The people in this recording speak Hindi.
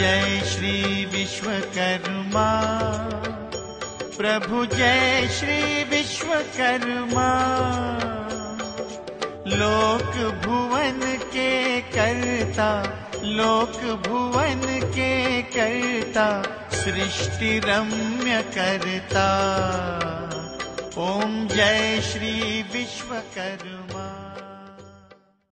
जय श्री विश्वकर्मा। प्रभु जय श्री विश्वकर्मा। लोक भुवन के करता, लोक भुवन के करता, सृष्टि रम्य करता। ओम जय श्री विश्वकर्मा।